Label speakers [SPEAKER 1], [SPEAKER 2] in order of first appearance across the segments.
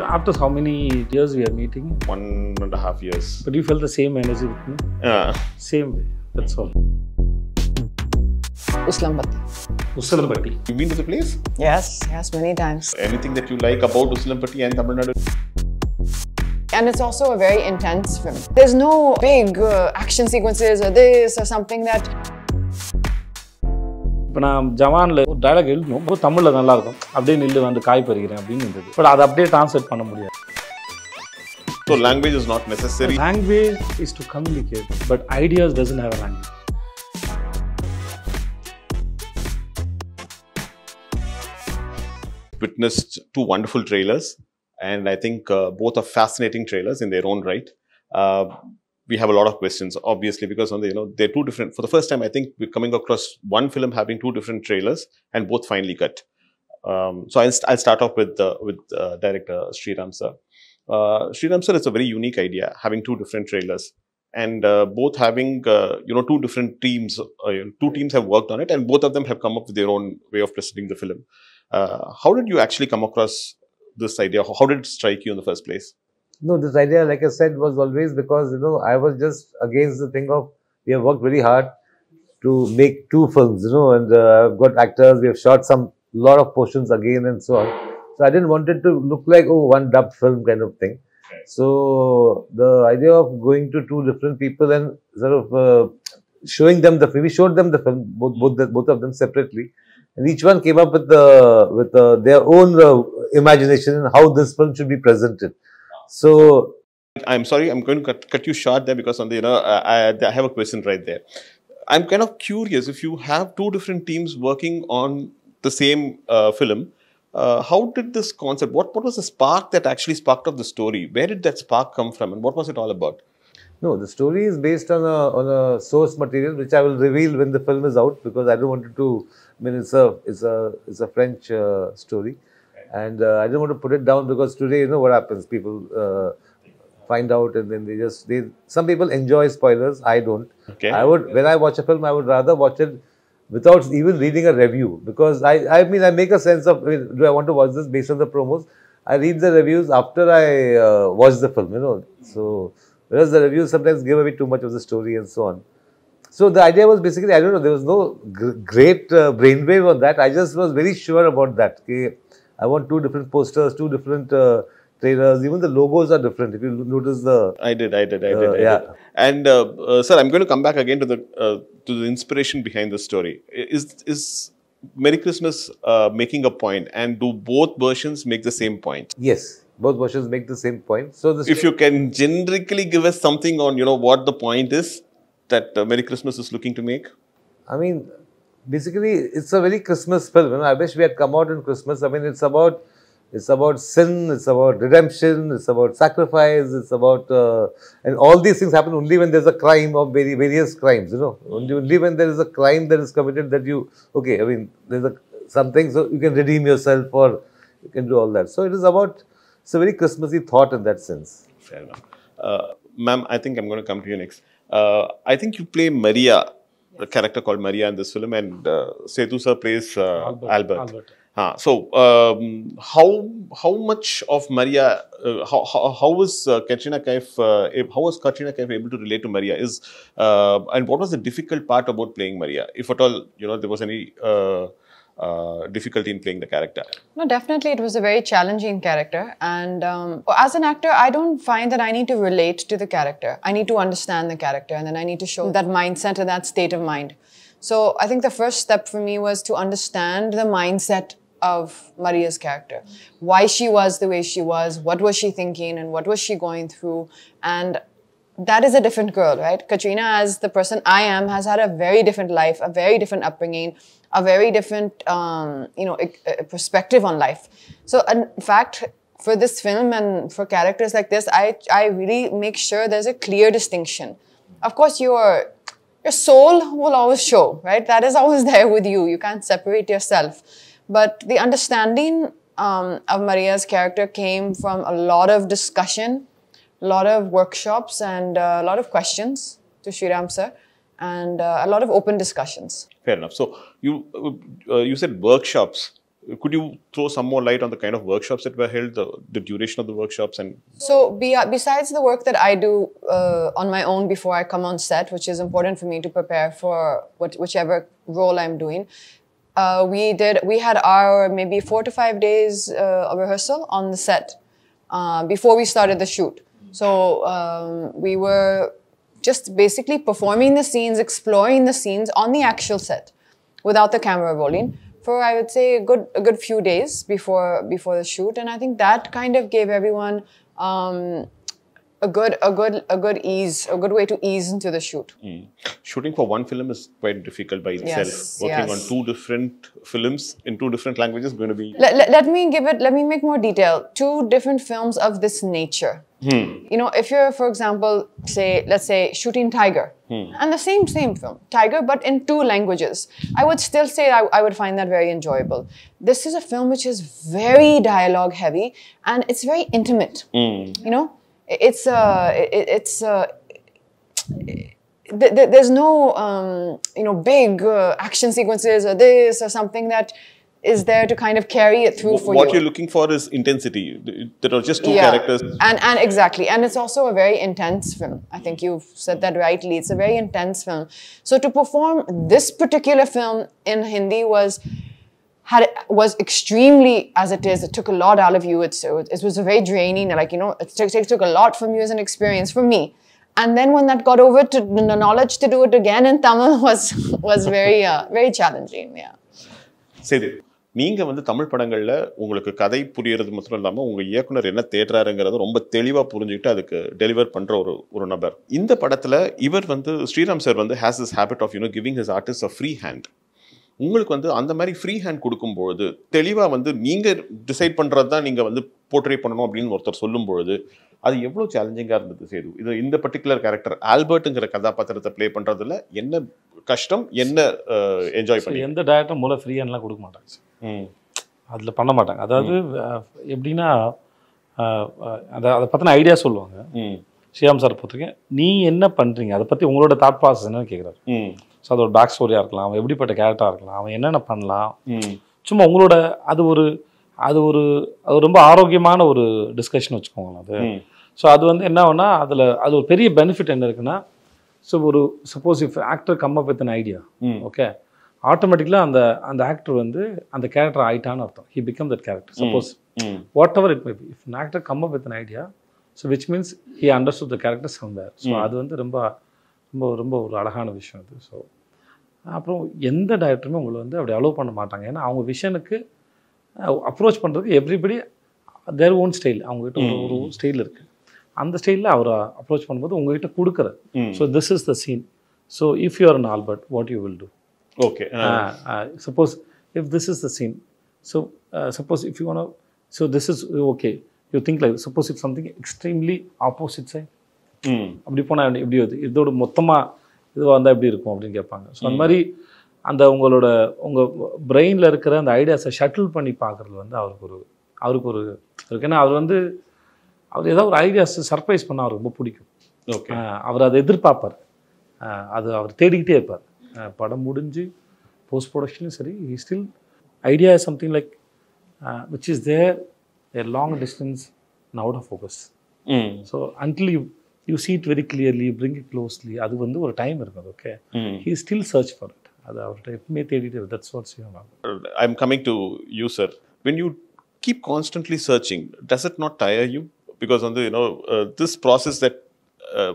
[SPEAKER 1] After how many years we are meeting?
[SPEAKER 2] One and a half years.
[SPEAKER 1] But you felt the same energy with me?
[SPEAKER 2] Yeah.
[SPEAKER 1] Same way. That's all.
[SPEAKER 3] Usilampatti.
[SPEAKER 1] Usilampatti.
[SPEAKER 2] you been to the place?
[SPEAKER 3] Yes, yes, many times.
[SPEAKER 2] Anything that you like about Usilampatti and Tamil Nadu?
[SPEAKER 3] And it's also a very intense film. There's no big uh, action sequences or this or something that
[SPEAKER 1] இப்போ நான் ஜவானில் dialogue எழுதணும் ரொம்ப தமிழில் நல்லா இருக்கும் அப்படியே நில்லு வந்து காய் பறிக்கிறேன் அப்படின்னு இருந்தது பட் அதை அப்படியே ட்ரான்ஸ்லேட் பண்ண முடியாது
[SPEAKER 2] So language is not necessary.
[SPEAKER 1] Language is to communicate but ideas doesn't have a language
[SPEAKER 2] Witnessed two wonderful trailers, and I think uh, both are fascinating trailers in their own right. Uh, we have a lot of questions, obviously, because on the you know they're two different. For the first time, I think we're coming across one film having two different trailers and both finally cut. Um, so I'll, I'll start off with uh, with uh, director Sriram sir. Uh, Sriram sir, it's a very unique idea having two different trailers and uh, both having uh, you know two different teams. Uh, two teams have worked on it, and both of them have come up with their own way of presenting the film. Uh, how did you actually come across this idea? How did it strike you in the first place?
[SPEAKER 4] No, this idea, like I said, was always because you know I was just against the thing of we have worked very hard to make two films, you know, and uh, I've got actors, we have shot some lot of portions again and so on. So I didn't want it to look like oh one dubbed film kind of thing. So the idea of going to two different people and sort of uh, showing them the film, we showed them the film, both both, the, both of them separately, and each one came up with the with uh, their own uh, imagination and how this film should be presented. So
[SPEAKER 2] I'm sorry, I'm going to cut, cut you short there because on the you know I, I have a question right there. I'm kind of curious if you have two different teams working on the same uh, film. Uh, how did this concept? What what was the spark that actually sparked up the story? Where did that spark come from, and what was it all about?
[SPEAKER 4] No, the story is based on a on a source material which I will reveal when the film is out because I don't want it to. I mean, it's a it's a it's a French uh, story, and uh, I don't want to put it down because today you know what happens. People uh, find out and then they just they. Some people enjoy spoilers. I don't.
[SPEAKER 2] Okay.
[SPEAKER 4] I would when I watch a film, I would rather watch it without even reading a review because I I mean I make a sense of I mean, do I want to watch this based on the promos. I read the reviews after I uh, watch the film. You know, so. Whereas the reviews sometimes give away too much of the story and so on. So the idea was basically, I don't know, there was no gr- great uh, brainwave on that. I just was very sure about that. Okay, I want two different posters, two different uh, trailers. Even the logos are different. If you notice the
[SPEAKER 2] I did, I did, I did.
[SPEAKER 4] Uh,
[SPEAKER 2] I
[SPEAKER 4] yeah.
[SPEAKER 2] did. And uh, uh, sir, I'm going to come back again to the uh, to the inspiration behind the story. Is is Merry Christmas uh, making a point, and do both versions make the same point?
[SPEAKER 4] yes, both versions make the same point. So
[SPEAKER 2] If you can generically give us something on you know what the point is that uh, Merry Christmas is looking to make.
[SPEAKER 4] I mean, basically, it's a very Christmas film. You know, I wish we had come out in Christmas. I mean, it's about it's about sin, it's about redemption, it's about sacrifice, it's about uh, and all these things happen only when there's a crime of very various crimes. You know, only only when there is a crime that is committed that you okay. I mean, there's a something so you can redeem yourself or you can do all that. So it is about it's a very Christmassy thought in that sense.
[SPEAKER 2] Fair enough. Uh, ma'am, I think I'm going to come to you next. Uh, I think you play Maria, a character called Maria in this film, and uh, Setu sir plays uh, Albert.
[SPEAKER 1] Albert.
[SPEAKER 2] Ah, so, um, how how much of Maria, uh, how, how how was uh, Katrina Kaif, uh, how was Katrina Kaif able to relate to Maria? Is uh, and what was the difficult part about playing Maria, if at all, you know, there was any uh, difficulty in playing the character?
[SPEAKER 3] No, definitely it was a very challenging character. And um, as an actor, I don't find that I need to relate to the character. I need to understand the character and then I need to show that mindset and that state of mind. So I think the first step for me was to understand the mindset of Maria's character. Why she was the way she was, what was she thinking, and what was she going through. And that is a different girl, right? Katrina, as the person I am, has had a very different life, a very different upbringing, a very different, um, you know, e- e- perspective on life. So, in fact, for this film and for characters like this, I I really make sure there's a clear distinction. Of course, your your soul will always show, right? That is always there with you. You can't separate yourself. But the understanding um, of Maria's character came from a lot of discussion, a lot of workshops, and uh, a lot of questions to Sriram sir, and uh, a lot of open discussions.
[SPEAKER 2] Fair enough. So you uh, you said workshops. could you throw some more light on the kind of workshops that were held, the, the duration of the workshops, and
[SPEAKER 3] So, be, besides the work that I do uh, on my own before I come on set, which is important for me to prepare for what, whichever role I'm doing, uh, we did. We had our maybe four to five days uh, of rehearsal on the set uh, before we started the shoot. So um, we were just basically performing the scenes, exploring the scenes on the actual set, without the camera rolling for I would say a good a good few days before before the shoot, and I think that kind of gave everyone um, a good a good a good ease a good way to ease into the shoot. Hmm.
[SPEAKER 2] shooting for one film is quite difficult by itself.
[SPEAKER 3] Yes,
[SPEAKER 2] Working
[SPEAKER 3] yes.
[SPEAKER 2] on two different films in two different languages is going to be.
[SPEAKER 3] Let, let, let me give it let me make more detail. Two different films of this nature. Hmm. You know if you're for example say let's say shooting tiger. Hmm. And the same same film tiger but in two languages. I would still say I, I would find that very enjoyable. This is a film which is very dialogue heavy and it's very intimate. You know it's uh it, it's uh th- th- there's no um, you know big uh, action sequences or this or something that is there to kind of carry it through for
[SPEAKER 2] what
[SPEAKER 3] you.
[SPEAKER 2] you're looking for is intensity. There are just two
[SPEAKER 3] Yeah.
[SPEAKER 2] characters.
[SPEAKER 3] And and exactly. And it's also a very intense film. I think you've said that rightly. It's a very intense film. So to perform this particular film in Hindi was had was extremely as it is. It took a lot out of you. It's it was very draining. Like you know, it took, it took a lot from you as an experience from me. And then when that got over to the knowledge to do it again in Tamil was was very uh, very challenging. Yeah.
[SPEAKER 2] சரி நீங்க வந்து தமிழ் படங்கள்ல உங்களுக்கு கதை புரியறது மட்டும் இல்லாம உங்க இயக்குனர் என்ன தேடுறாருங்கிறத ரொம்ப தெளிவா புரிஞ்சுக்கிட்டு அதுக்கு டெலிவர் பண்ற ஒரு ஒரு நபர் இந்த படத்துல இவர் வந்து ஸ்ரீராம் சார் வந்து has this habit of you know giving his artist a free hand உங்களுக்கு வந்து அந்த மாதிரி ஃப்ரீ ஹேண்ட் கொடுக்கும்பொழுது தெளிவா வந்து நீங்க டிசைட் பண்றது தான் நீங்க வந்து போர்ட்ரே பண்ணணும் அப்படின்னு ஒருத்தர் சொல்லும் பொழுது அது எவ்வளவு சேலஞ்சிங்கா இருந்தது சேது. இது இந்த பர்டிகுலர் கேரக்டர் ஆல்பர்ட்ங்கிற கதாபாத்திரத்தை ப்ளே பண்றதுல என்ன கஷ்டம் என்ன என்ஜாய் பண்ணி
[SPEAKER 1] எந்த டேரக்டரும் மூல ஃப்ரீ ஹேண்ட்லாம் கொடுக்க மாட்டாங்க. சார்
[SPEAKER 2] ம்.
[SPEAKER 1] அதில் பண்ண மாட்டாங்க. அதாவது எப்படின்னா அதை அதை பற்றின ஐடியா சொல்லுவாங்க.
[SPEAKER 2] ம்.
[SPEAKER 1] ஸ்ரீராம் சார் பொறுத்தவரைக்கும் நீ என்ன பண்ணுறீங்க அதை பற்றி உங்களோட தாட் ப்ராசஸ் என்னன்னு கேட்குறாரு
[SPEAKER 2] ம்.
[SPEAKER 1] ஸோ அதோட பேக் ஸ்டோரியாக இருக்கலாம். அவன் எப்படிப்பட்ட கேரக்டராக இருக்கலாம். அவன் என்னென்ன பண்ணலாம்? சும்மா உங்களோட அது ஒரு அது ஒரு அது ரொம்ப ஆரோக்கியமான ஒரு டிஸ்கஷன் வச்சுக்கோங்களேன் அது. ஸோ அது வந்து என்ன ஆகும்னா அதில் அது ஒரு பெரிய பெனிஃபிட் என்ன இருக்குன்னா ஸோ ஒரு suppose if actor come up with
[SPEAKER 2] idea
[SPEAKER 1] okay ஆட்டோமேட்டிக்கலாக அந்த அந்த ஆக்டர் வந்து அந்த கேரக்டர் ஆயிட்டான்னு அர்த்தம். He
[SPEAKER 2] become
[SPEAKER 1] that character suppose whatever it may be if come up with an idea so which means he understood the character somewhere so அது வந்து ரொம்ப ரொம்ப ரொம்ப ஒரு அழகான விஷயம் அது. ஸோ அப்புறம் எந்த டைரக்டருமே உங்களை வந்து அப்படி அலோவ் பண்ண மாட்டாங்க. ஏன்னா அவங்க விஷனுக்கு அப்ரோச் பண்ணுறதுக்கு எவ்ரிபடி தேர் ஓன் ஸ்டைல் அவங்ககிட்ட ஒரு ஒரு ஸ்டைல் இருக்குது அந்த ஸ்டைலில் அவரை அப்ரோச் பண்ணும்போது உங்ககிட்ட கொடுக்குற so this is the scene so if you are an
[SPEAKER 2] Albert
[SPEAKER 1] what you will do okay is the scene. So uh, suppose if you want to so this is okay. You think like suppose if something extremely opposite side.
[SPEAKER 2] ம்.
[SPEAKER 1] அப்படி போனால் எப்படி வருது? இதோட மொத்தமாக இதுவாக இருந்தால் எப்படி இருக்கும் அப்படின்னு கேட்பாங்க. ஸோ அந்த மாதிரி அந்த உங்களோட உங்கள் பிரெயினில் இருக்கிற அந்த ஐடியாஸை ஷட்டில் பண்ணி பார்க்குறது வந்து அவருக்கு ஒரு அவருக்கு ஒரு இருக்கு. ஏன்னா அவர் வந்து அவர் ஏதாவது ஒரு ஐடியாஸ் சர்ப்ரைஸ் பண்ண அவருக்கு ரொம்ப பிடிக்கும்.
[SPEAKER 2] ஓகே
[SPEAKER 1] அவர் அதை எதிர்பார்ப்பார். அது அவர் தேடிக்கிட்டே இருப்பார். படம் முடிஞ்சு போஸ்ட் ப்ரொடக்ஷனும் சரி still idea something like which is there a long distance out of focus
[SPEAKER 2] so
[SPEAKER 1] until you you see it very clearly you bring it closely அது வந்து ஒரு டைம் இருக்கும் ஓகே
[SPEAKER 2] ம்
[SPEAKER 1] he still search for it அது அவர்கிட்ட எப்பவுமே தேடிட்டு that's what's you
[SPEAKER 2] I'm coming to you, sir. When you keep constantly searching, does it not tire you? Because on the you know uh, this process that uh,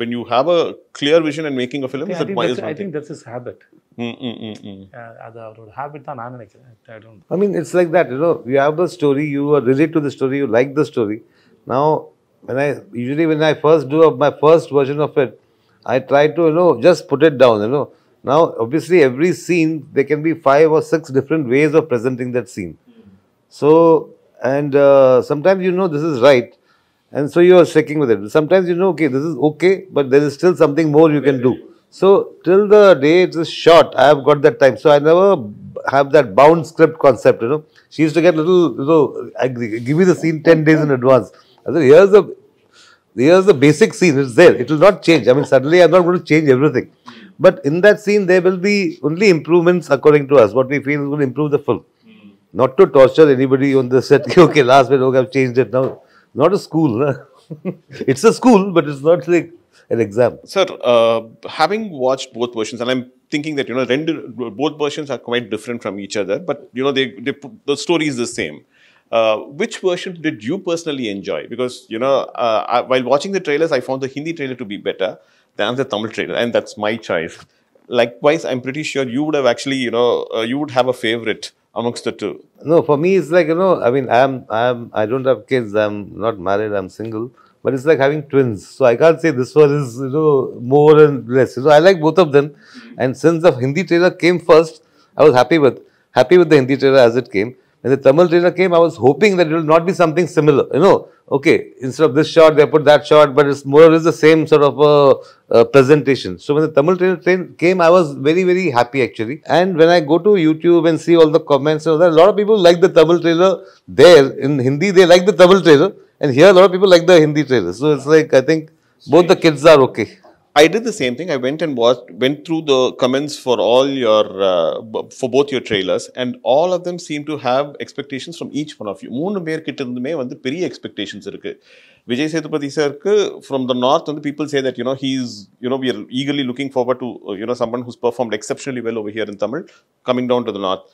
[SPEAKER 2] when you have a clear vision and making a film,
[SPEAKER 1] I
[SPEAKER 2] is that
[SPEAKER 1] think,
[SPEAKER 2] why
[SPEAKER 1] that's,
[SPEAKER 2] is
[SPEAKER 1] I
[SPEAKER 2] one thing?
[SPEAKER 1] think that's his habit
[SPEAKER 2] Mm, mm, mm, mm.
[SPEAKER 1] Uh, அது அவரோட habit தான் நான் நினைக்கிறேன் I don't
[SPEAKER 4] I mean, it's like that, you know, you have a story, you are relate to the story, you like the story. Now, when I, usually when I first do my first version of it, I try to, you know, just put it down, you know. Now, obviously, every scene, there can be five or six different ways of presenting that scene. So, and uh, sometimes you know this is right, and so you are sticking with it. Sometimes you know, okay, this is okay, but there is still something more you can do. So, till the day it is short, I have got that time. So, I never have that bound script concept, you know. She used to get little, you know, I give you the scene 10 days in advance. Here's the here's the basic scene, it's there. It will not change. I mean, suddenly I'm not going to change everything. But in that scene, there will be only improvements according to us, what we feel is going to improve the film. not to torture anybody on the set. okay, last minute, okay, I've changed it now. Not a school. it's a school, but it's not like an exam.
[SPEAKER 2] Sir, uh, having watched both versions, and I'm thinking that you know, rendu, both versions are quite different from each other, but you know, they, they the story is the same. Uh, which version did you personally enjoy? Because you know, uh, I, while watching the trailers, I found the Hindi trailer to be better than the Tamil trailer, and that's my choice. Likewise, I'm pretty sure you would have actually, you know, uh, you would have a favorite amongst the two.
[SPEAKER 4] No, for me, it's like, you know, I mean, I'm, I'm, I don't have kids, I'm not married, I'm single, but it's like having twins. So I can't say this one is, you know, more and less. You know, I like both of them. And since the Hindi trailer came first, I was happy with, happy with the Hindi trailer as it came. When the Tamil trailer came, I was hoping that it will not be something similar. You know, okay, instead of this shot, they put that shot, but it's more or less the same sort of uh, uh, presentation. So when the Tamil trailer train came, I was very, very happy actually. And when I go to YouTube and see all the comments, and all that, a lot of people like the Tamil trailer there. In Hindi, they like the Tamil trailer. And here, a lot of people like the Hindi trailer. So it's like, I think both the kids are okay.
[SPEAKER 2] I did the same thing. I went and watched, went through the comments for all your, uh, for both your trailers, and all of them seem to have expectations from each one of you. மூணு பேர் கிட்ட இருந்துமே வந்து பெரிய expectations இருக்கு விஜய் சேதுபதி சாருக்கு from the north வந்து people say that you know he's you know we are eagerly looking forward to you know someone who's performed exceptionally well over here in Tamil coming down to the north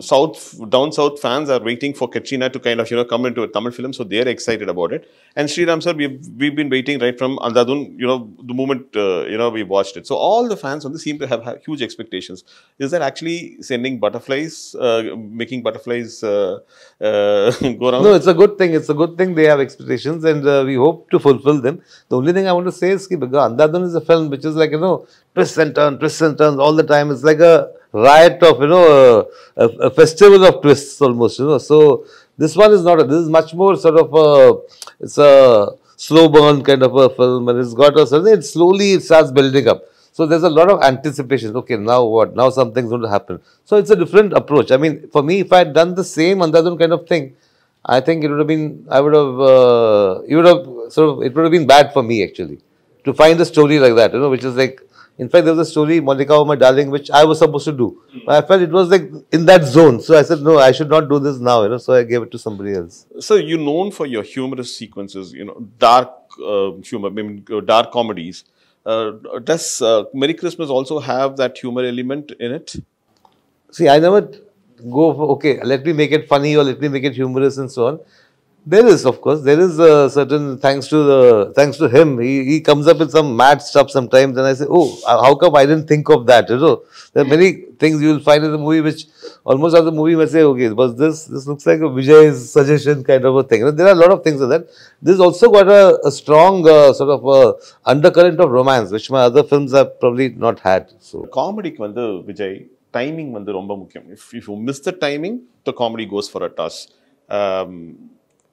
[SPEAKER 2] south down south fans are waiting for Katrina to kind of you know come into a Tamil film, so they're excited about it. And Sriram sir, we've we've been waiting right from Andhadhun, you know, the moment uh, you know we watched it. So all the fans on this seem to have, have huge expectations. Is that actually sending butterflies, uh, making butterflies uh, uh, go around?
[SPEAKER 4] No, it's a good thing. It's a good thing they have expectations and uh, we hope to fulfill them. The only thing I want to say is that Andhadhun is a film which is like, you know, twists and turns, twists and turns all the time. It's like a riot of, you know, uh, uh, uh, a, a, a festival of twists almost, you know. So this one is not, a, this is much more sort of a, it's a slow burn kind of a film and it's got a certain, it slowly it starts building up. So there's a lot of anticipation. Okay, now what? Now something's going to happen. So it's a different approach. I mean, for me, if I had done the same Andhadhun kind of thing, I think it would have been, I would have, uh, it would have sort of, it would have been bad for me actually to find a story like that, you know, which is like, in fact, there was a story, Monica, oh my darling, which I was supposed to do. But I felt it was like in that zone. So I said, no, I should not do this now, you know, so I gave it to somebody else.
[SPEAKER 2] So you're known for your humorous sequences, you know, dark uh, humor, I mean, uh, dark comedies. Uh, does uh, Merry Christmas also have that humor element in it?
[SPEAKER 4] See, I never go for, okay, let me make it funny or let me make it humorous and so on. There is, of course, there is a certain, thanks to the, thanks to him, he, he comes up with some mad stuff sometimes and I say, oh, how come I didn't think of that, you know. There are many things you will find in the movie which almost as the movie may say, okay, was this, this looks like a Vijay's suggestion kind of a thing. You know, there are a lot of things like that. This also got a, a strong uh, sort of uh, undercurrent of romance, which my other films have probably not had. So,
[SPEAKER 2] காமெடிக்கு வந்து Vijay timing வந்து ரொம்ப முக்கியம் if if you miss the timing the comedy goes for a toss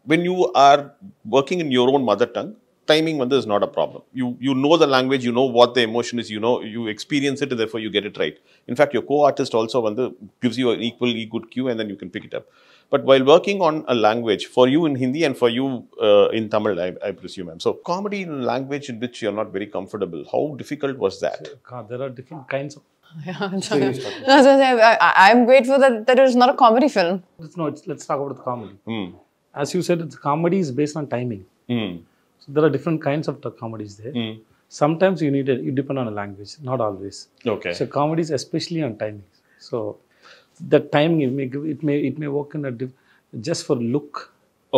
[SPEAKER 2] when you are working in your own mother tongue, timing one is not a problem. You, you know the language, you know what the emotion is, you know, you experience it, and therefore you get it right. In fact, your co-artist also one gives you an equally good cue and then you can pick it up. But while working on a language, for you in Hindi and for you uh, in Tamil, I, I presume, ma'am. So, comedy in language in which you're not very comfortable, how difficult was that?
[SPEAKER 1] There are different kinds of
[SPEAKER 3] yeah, no, I, am grateful that, that it is not a comedy film.
[SPEAKER 1] No, it's, let's talk about the comedy.
[SPEAKER 2] Hmm.
[SPEAKER 1] As you said, it's comedy is based on timing.
[SPEAKER 2] Hmm.
[SPEAKER 1] So there are different kinds of comedies there.
[SPEAKER 2] Hmm.
[SPEAKER 1] Sometimes you need it. You depend on a language, not always.
[SPEAKER 2] Okay.
[SPEAKER 1] So comedies, especially on timing. So the timing it may give- it may it may work in a diff- just for look,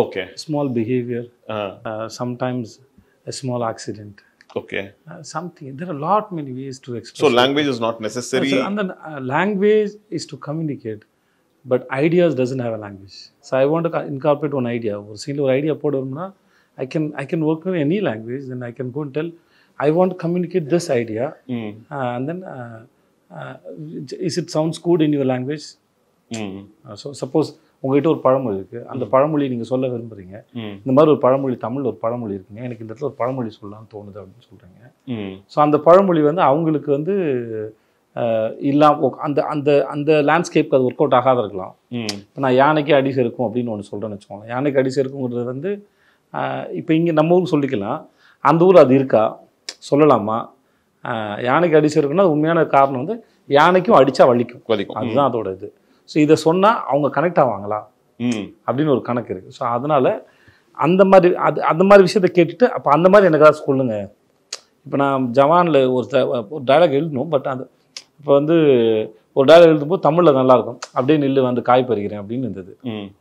[SPEAKER 2] Okay.
[SPEAKER 1] small behavior,
[SPEAKER 2] Uh,
[SPEAKER 1] uh, sometimes a small accident,
[SPEAKER 2] okay.
[SPEAKER 1] uh, something. There are a lot many ways to express.
[SPEAKER 2] So language is not necessary.
[SPEAKER 1] So, and then uh, language is to communicate, but ideas doesn't have a language so I want incorporate one idea ஒரு சீனில் ஒரு idea போட வரும்னா I can I can work in any language then I can gone tell I want communicate this idea and then is it sounds good in your language so suppose உங்ககிட்ட ஒரு பழமொழி இருக்கு. அந்த mm. பழமொழி நீங்கள் சொல்ல விரும்புறீங்க.
[SPEAKER 2] Mm.
[SPEAKER 1] இந்த மாதிரி ஒரு பழமொழி தமிழ்ல ஒரு பழமொழி இருக்குங்க. எனக்கு இந்த இடத்துல ஒரு பழமொழி சொல்லலாம்னு தோணுது அப்படின்னு சொல்றீங்க.
[SPEAKER 2] Mm.
[SPEAKER 1] ஸோ அந்த பழமொழி வந்து அவங்களுக்கு வந்து இல்லாம அந்த அந்த அந்த லேண்ட்ஸ்கேப்க்கு அது ஒர்க் அவுட் ஆகாத இருக்கலாம். இப்போ நான் யானைக்கு அடி செருக்கும் அப்படின்னு ஒன்று சொல்கிறேன்னு வச்சுக்கோங்களேன் யானைக்கு அடி செருக்குங்கிறது வந்து இப்போ இங்கே நம்ம ஊருக்கு சொல்லிக்கலாம். அந்த ஊர் அது இருக்கா? சொல்லலாமா? யானைக்கு அடி செருக்குன்னா அது உண்மையான காரணம் வந்து யானைக்கும் அடித்தா வலிக்கும்.
[SPEAKER 2] வலிக்கும்.
[SPEAKER 1] அதுதான் அதோட இது. ஸோ இதை சொன்னால் அவங்க கனெக்ட் ஆவாங்களா?
[SPEAKER 2] ம்.
[SPEAKER 1] அப்படின்னு ஒரு கணக்கு இருக்குது ஸோ அதனால் அந்த மாதிரி அது அந்த மாதிரி விஷயத்த கேட்டுட்டு அப்போ அந்த மாதிரி எனக்கு ஏதாவது சொல்லுங்க. இப்போ நான் ஜவானில் ஒரு ஒரு டயலாக் எழுதணும் பட் அது இப்போ வந்து ஒரு டயலாக் எழுதும்போது தமிழில் நல்லாயிருக்கும் அப்படியே நில்லு வந்து காய் பறிக்கிறேன் அப்படின்னு இருந்தது.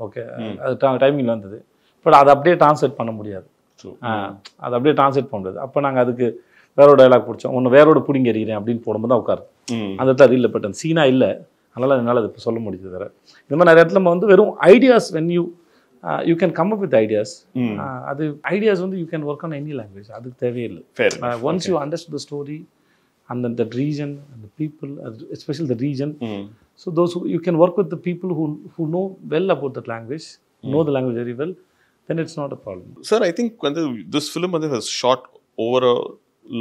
[SPEAKER 1] ஓகே. அது டைமிங்கில் வந்தது. பட் அதை அப்படியே ட்ரான்ஸ்லேட் பண்ண முடியாது. அதை அப்படியே ட்ரான்ஸ்லேட் பண்ண முடியாது. அப்போ நாங்கள் அதுக்கு வேற ஒரு டயலாக் பிடிச்சோம். ஒன்று வேறோட பிடிங்க எறிகிறேன் அப்படின்னு போடும்போது தான் உட்காரு அந்த இடத்துல அது இல்லை பட் அந்த சீனா இல்லை. அதனால் என்னால் அது இப்போ சொல்ல முடியுது வேறு. இந்த மாதிரி நிறைய இடத்துல நம்ம வந்து வெறும் ideas when you you can come up with
[SPEAKER 2] ideas
[SPEAKER 1] அது ஐடியாஸ் வந்து you can work on any language அதுக்கு தேவையில்லை once you understand the story and then that region and the people, uh, especially the region.
[SPEAKER 2] ம்
[SPEAKER 1] So those who you can work with the people who who know well about that language, know the language very well, then it's not a problem.
[SPEAKER 2] Sir, I think when the, this film was shot over a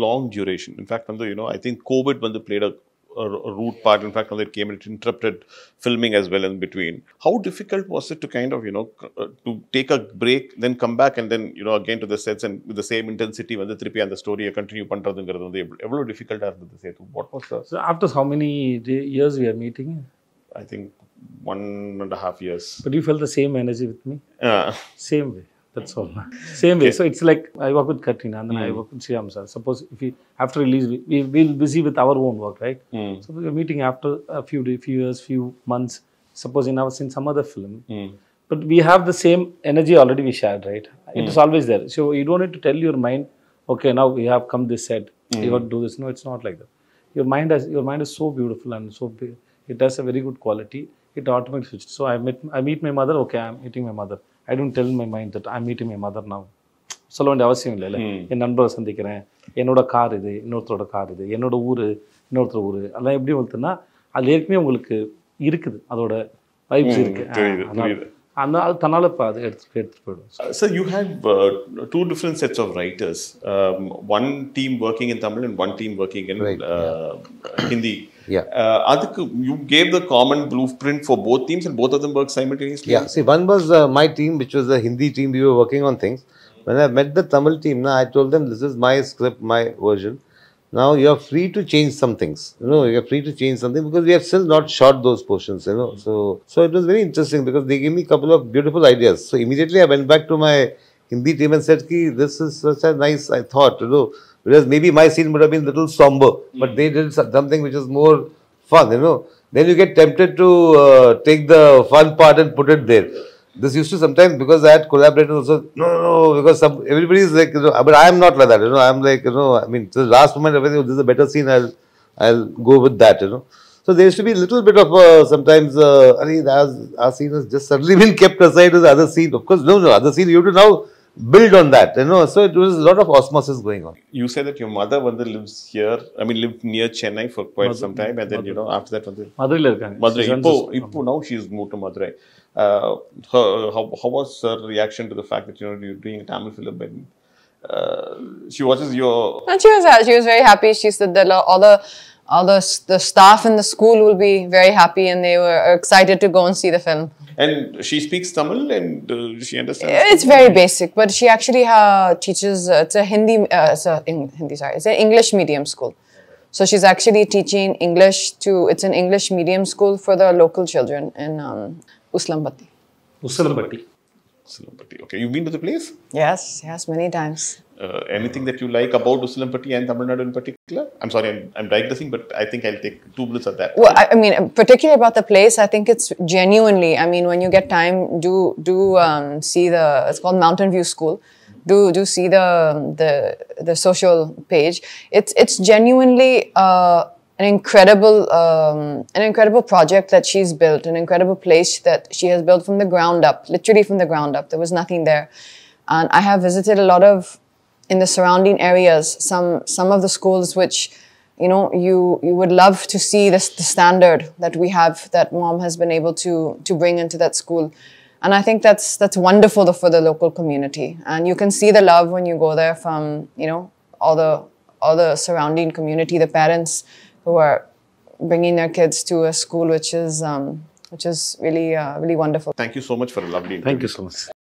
[SPEAKER 2] long duration. In fact, you know, I think COVID when they played a root part. In fact, when it came, it interrupted filming as well in between. How difficult was it to kind of, you know, c- uh, to take a break, then come back and then, you know, again to the sets and with the same intensity when the திருப்பி அந்த ஸ்டோரியை continue பண்ணுறதுங்கிறது வந்து எவ்வளோ எவ்வளோ டிஃபிகல்ட்டாக இருந்தது Sethu what was the
[SPEAKER 1] So after how many day, years we are meeting,
[SPEAKER 2] I think one and half years
[SPEAKER 1] but you felt the same energy with me, same way. that's all. Same way. So it's like I work with Katrina and then I hmm. work with Shyam sir. Suppose if we after release we we we'll busy with our own work, right?
[SPEAKER 2] ம்
[SPEAKER 1] So we are meeting after a few day, few years, few months. Suppose in our in some other film,
[SPEAKER 2] ம்
[SPEAKER 1] but we have the same energy already we shared, right? It is always there. So you don't need to tell your mind, okay, now we have come this set, you have to do this. No, it's not like that. Your mind has your mind is so beautiful and so. It has a very good quality. It automatically switches. So I met I meet my mother. Okay, I'm meeting my mother. I don't tell my mind that I meeting my mother நான் சொல்ல வேண்டிய அவசியம் இல்லைல்ல. என் நண்பரை சந்திக்கிறேன். என்னோட car இது இன்னொருத்தரோட கார் இது என்னோட ஊர் இன்னொருத்தர் ஊர். அதெல்லாம் எப்படி வளர்த்துன்னா அது ஏற்கனவே உங்களுக்கு இருக்குது. அதோட வைப்ஸ்
[SPEAKER 2] இருக்குது
[SPEAKER 1] அந்த அது தன்னால் இப்போ அது எடுத்து எடுத்துகிட்டு போயிடும்.
[SPEAKER 2] Sir you have two different sets of writers one team working in Tamil and one team working in Hindi
[SPEAKER 4] Yeah.
[SPEAKER 2] Uh, you gave the common blueprint for both teams and both of them worked simultaneously.
[SPEAKER 4] Yeah. See, one was uh, my team, which was the Hindi team. We were working on things. When I met the Tamil team, now I told them, this is my script, my version. Now you are free to change some things. You know, you are free to change something because we have still not shot those portions. You know, so so it was very interesting because they gave me a couple of beautiful ideas. So immediately I went back to my Hindi team and said, "Ki, this is such a nice I thought. You know, whereas maybe my scene would have been a little somber, but they did something which is more fun. You know, then you get tempted to uh, take the fun part and put it there. This used to sometimes because I had collaborators also. No, no, no, because some everybody is like, you know, but I am not like that. You know, I am like, you know, I mean, the last moment, everything. This is a better scene. I'll, I'll go with that. You know. So there used to be a little bit of uh, sometimes. Uh, I mean, our, our scene has just suddenly been kept aside the other scene. Of course, no, no, other scene. You have to now build on that. You know. So it was a lot of osmosis going on.
[SPEAKER 2] You said that your mother வந்து lives here. I mean, lived near Chennai for quite some time, and then you know after that வந்து
[SPEAKER 1] மதுரையில் இருக்காங்க
[SPEAKER 2] Madurai.
[SPEAKER 1] She runs
[SPEAKER 2] இப்போ
[SPEAKER 1] this-
[SPEAKER 2] இப்போ now she's moved to Madurai. Uh, her, how how was her reaction to the fact that you know you're doing a Tamil film and uh, she watches your
[SPEAKER 3] And she was uh, she was very happy. She said that all the all the the staff in the school will be very happy and they were excited to go and see the film.
[SPEAKER 2] And she speaks tamil and uh, she understands
[SPEAKER 3] it's very basic but she actually uh, teaches uh, it's a hindi uh, it's a hindi sorry it's an english medium school. So she's actually teaching english to it's an english medium school for the local children in um, Usilampatti
[SPEAKER 1] Usilampatti
[SPEAKER 2] Usilampatti okay. You've been to the place?
[SPEAKER 3] Yes yes many times.
[SPEAKER 2] Uh, anything that you like about Usilampatti and Tamil Nadu in particular? I'm sorry, I'm, I'm digressing, but I think I'll take two minutes of that.
[SPEAKER 3] Well, I, I mean, particularly about the place, I think it's genuinely. I mean, when you get time, do do um, see the. It's called Mountain View School. Do do see the the the social page. It's it's genuinely uh, an incredible um, an incredible project that she's built. An incredible place that she has built from the ground up, literally from the ground up. There was nothing there, and I have visited a lot of in the surrounding areas, some some of the schools which you know you you would love to see this the standard that we have that mom has been able to to bring into that school. And i think that's that's wonderful for the local community. And you can see the love when you go there from you know all the all the surrounding community the parents who are bringing their kids to a school which is um, which is really uh, really wonderful.
[SPEAKER 2] Thank you so much for a lovely interview.
[SPEAKER 1] thank you so much.